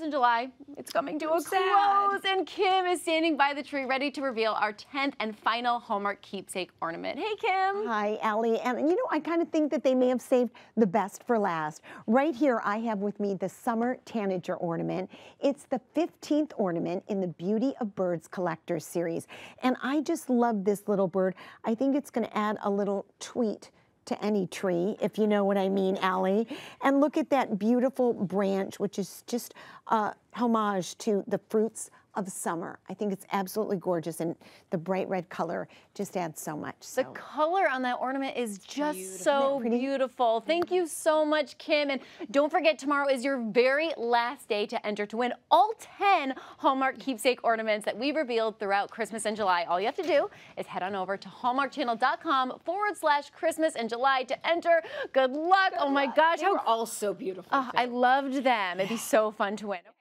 in July, it's coming to I'm a sad. close, and Kym is standing by the tree ready to reveal our 10th and final Hallmark keepsake ornament. Hey, Kym. Hi, Allie. And you know, I kind of think that they may have saved the best for last. Right here, I have with me the Summer Tanager ornament. It's the 15th ornament in the Beauty of Birds Collectors series. And I just love this little bird. I think it's going to add a little tweet to any tree, if you know what I mean, Allie. And look at that beautiful branch, which is just a homage to the fruits of summer. I think it's absolutely gorgeous, and the bright red color just adds so much. The color on that ornament is just Isn't so beautiful. Thank you so much, Kym. And don't forget, tomorrow is your very last day to enter to win all 10 Hallmark keepsake ornaments that we revealed throughout Christmas and July. All you have to do is head on over to hallmarkchannel.com forward slash Christmas and July to enter. Good luck. oh my gosh. They How, were all so beautiful. Oh, I loved them. It'd be so fun to win. Okay.